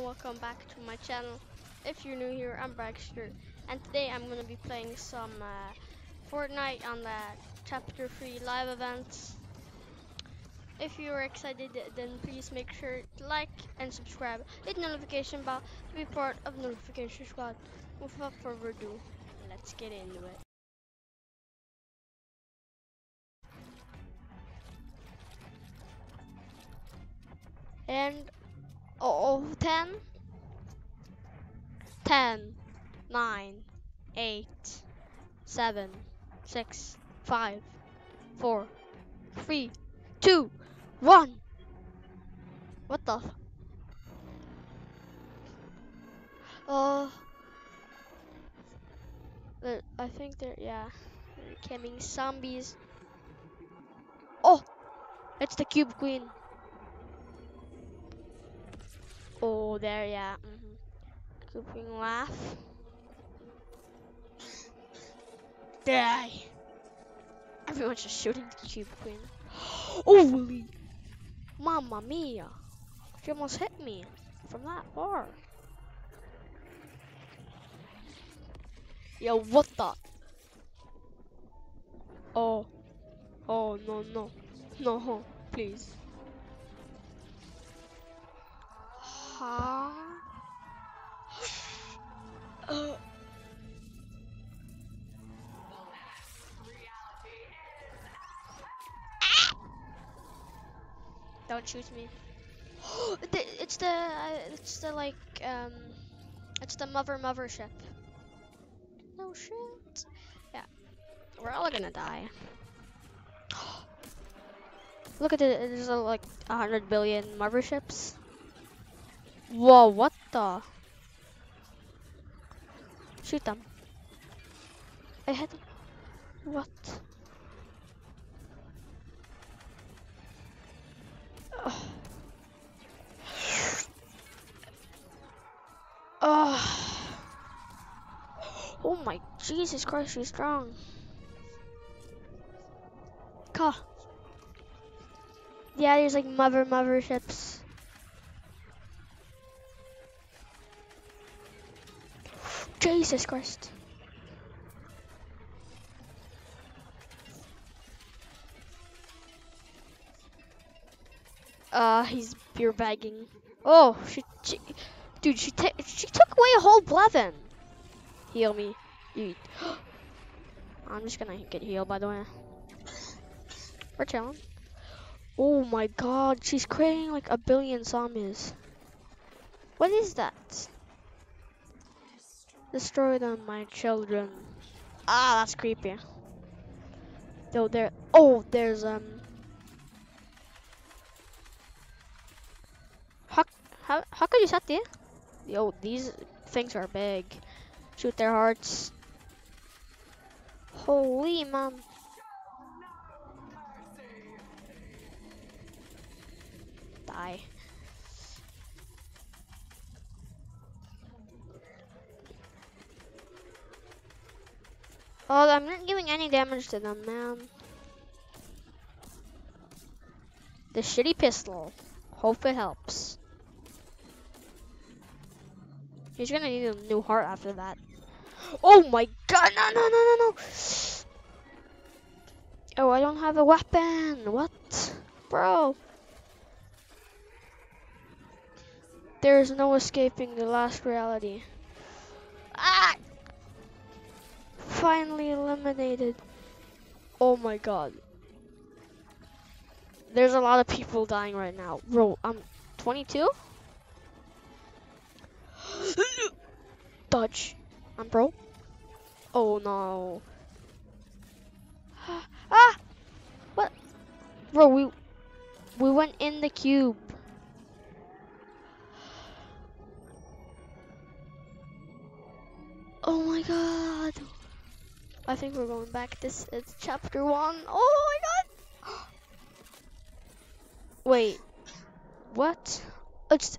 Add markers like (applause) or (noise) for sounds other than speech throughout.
and welcome back to my channel. If you're new here, I'm Bragster, and today I'm going to be playing some uh, Fortnite on the Chapter 3 live events. If you're excited, then please make sure to like and subscribe. Hit notification bell to be part of notification squad. Without further ado, let's get into it. And oh, 10, 10, 9, 8, 7, 6, 5, 4, 3, 2, 1. What the? Uh, I think they're, yeah, becoming zombies. Oh, it's the Cube Queen. Oh, there, yeah. Mm-hmm. Cuping laugh. Die. Everyone's just shooting the Cube Queen. Holy! Mamma mia! She almost hit me from that far. Yo, what the? Oh. Oh, no, no. No, please. Huh? Uh. Don't shoot me. (gasps) It's the uh, it's the like um it's the mother mother ship. No shit. Yeah, we're all gonna die. (gasps) Look at it. There's uh, like a hundred billion motherships. Whoa, what the? Shoot them. I hit them. What? Ugh. Ugh. Oh my Jesus Christ, she's strong. Ka. Yeah, there's like mother mother ships. Jesus Christ. Uh, he's beer bagging. Oh, she, she dude, she she took away a whole Blevin. Heal me. (gasps) I'm just gonna get healed, by the way. We're chilling. Oh my God, she's creating like a billion zombies. What is that? Destroy them, my children. Ah, that's creepy. Though there. Oh, there's um. How how how could you set the? Yo, these things are big. Shoot their hearts. Holy man. Oh, I'm not giving any damage to them, man. The shitty pistol. Hope it helps. He's gonna need a new heart after that. Oh my god, no, no, no, no, no. Oh, I don't have a weapon. What? Bro. There is no escaping the last reality. Ah! Finally eliminated. Oh my god. There's a lot of people dying right now. Bro, I'm 22? (gasps) Dodge. I'm bro. Oh no. (gasps) ah! What? Bro, we we went in the cube. (gasps) Oh my god. I think we're going back. This is chapter one. Oh my god. (gasps) Wait. What? It's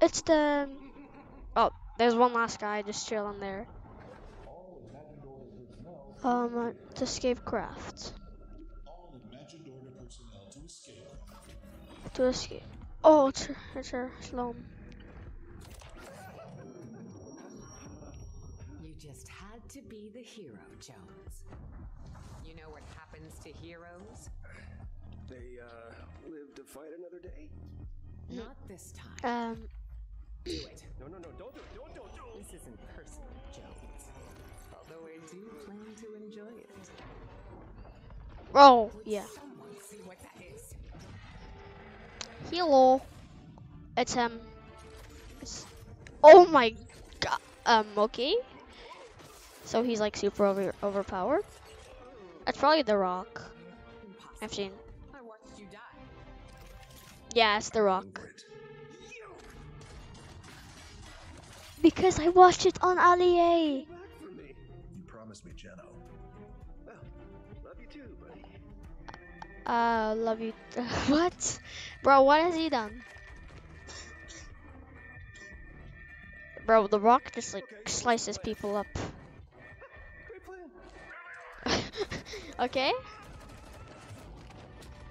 it's the Oh, there's one last guy just chilling there. Um, uh, to escape craft. To escape. Oh, it's her, it's her, Slone. To be the hero, Jones. You know what happens to heroes? They, uh, live to fight another day? Not this time. Um, Do it. No, no, no, don't do it, don't, don't, don't! This isn't personal, Jones. Although I do plan to enjoy it. oh, Would yeah. Someone see what that is. Hello. It's him. It's, oh my god. Um, okay. So he's like super over overpowered. That's probably The Rock. I've seen. Yeah, it's The Rock. Because I watched it on Ali Back for me. You promised me, Jeno. Well, love you too, buddy. Uh, love you. (laughs) what? Bro, what has he done? Bro, The Rock just like slices people up. Great plan. Okay.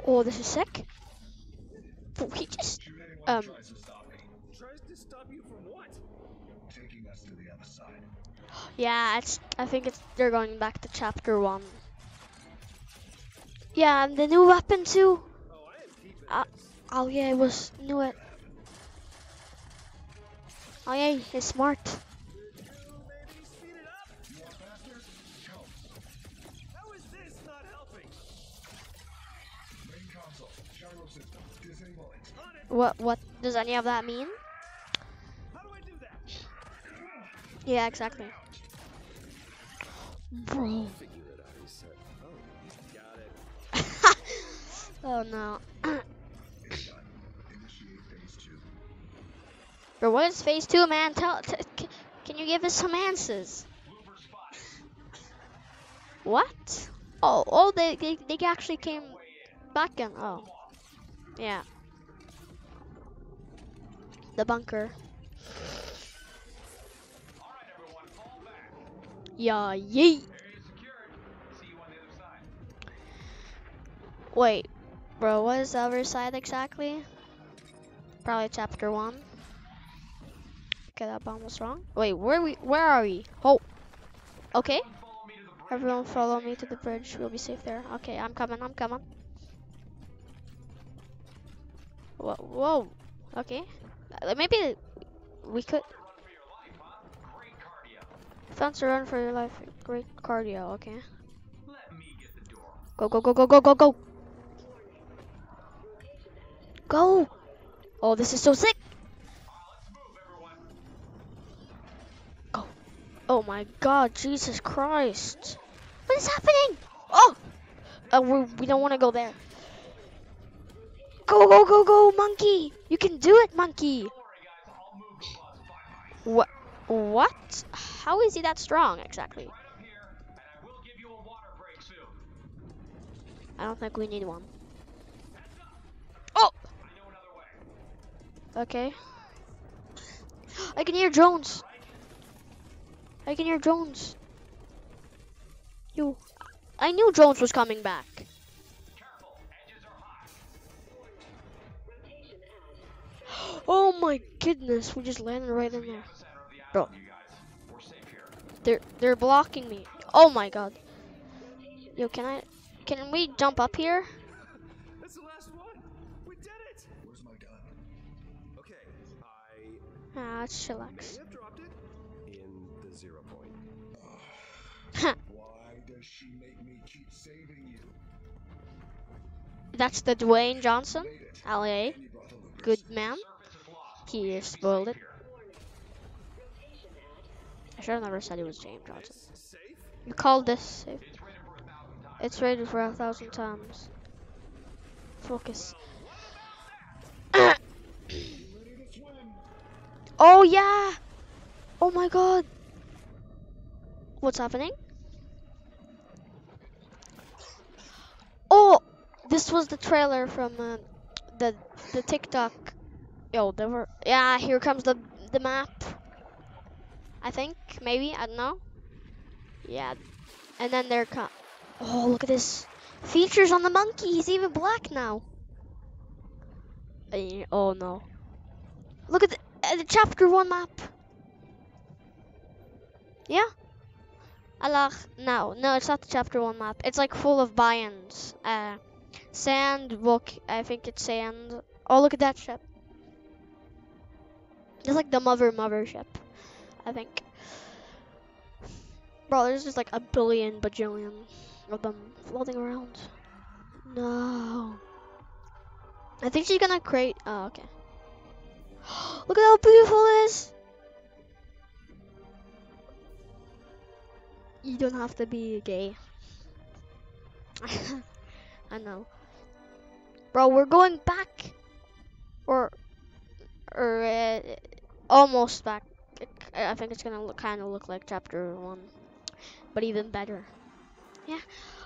Oh, this is sick. Bro, he just. Um. Yeah, it's. I think it's. They're going back to chapter one. Yeah, and the new weapon too. Oh, Uh. Oh yeah, it was knew it. Oh yeah, it's smart. What what does any of that mean? How do I do that? Yeah, exactly. Bro. Figure it out, he said. Oh, no. It's done. Initiate phase two. Bro, what is phase two, man? Tell. Can you give us some answers? What? Oh, oh, they, they they actually came back in. Oh, yeah. The bunker. Yeah, yeet. Wait, bro, what is the other side exactly? Probably chapter one. Okay, that bomb was wrong. Wait, where we? Where are we? Oh, okay. Everyone, follow me to the bridge. We'll be safe there. Okay, I'm coming. I'm coming. Whoa, whoa. Okay. Uh, maybe we could. Fence run for your life. Great cardio. Okay. Go go go go go go go. Go. Oh, this is so sick. Go. Oh my God, Jesus Christ. What is happening? Oh. Uh, we we don't want to go there. Go go go go, monkey. You can do it, monkey. What? What? How is he that strong exactly? I don't think we need one. Oh! Okay. I can hear drones. I can hear drones. You. I knew drones was coming back. Oh my goodness, we just landed right in there. Bro. They're they're blocking me. Oh my god. Yo, can I can we jump up here? That's the last one. We did it. Where's my gun? Okay, I Ah, it's may chillax. have in the zero point. (laughs) Why does she make me keep saving you? That's the Dwayne Johnson, LA. And you brought the loopers. Good man. He spoiled it. I should have never said he was James Johnson. You called this safe. It's rated for a thousand times. Focus. (coughs) Oh yeah! Oh my god! What's happening? Oh! This was the trailer from uh, the the TikTok. Yo, there were yeah. Here comes the the map. I think maybe I don't know. Yeah, and then there come. Oh, look at this features on the monkey. He's even black now. Uh, Oh no! Look at the, uh, the chapter one map. Yeah, Alach, no, no, it's not the chapter one map. It's like full of biomes. Uh, sand, book, I think it's sand. Oh, look at that ship. It's like the mother mother ship, I think. Bro, there's just like a billion bajillion of them floating around. No. I think she's gonna create. Oh, okay. (gasps) Look at how beautiful it is. You don't have to be gay. (laughs) I know. Bro, we're going back. Or, or uh, almost back. I think it's gonna look kind of look like chapter one, but even better. Yeah.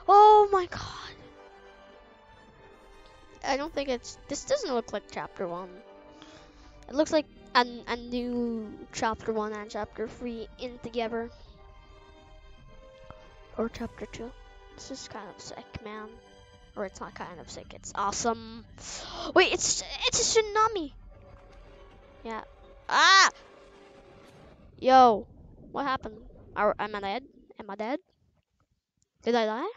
Oh my god. I don't think it's. This doesn't look like chapter one. It looks like a, a new chapter one and chapter three in together. Or chapter two. This is kind of sick, man. Or it's not kind of sick. It's awesome. Wait, it's it's a tsunami. Yeah. Ah. Yo, what happened? Are, am I dead? Am I dead? Did I die?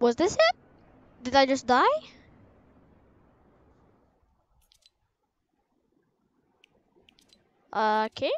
Was this it? Did I just die? Okay.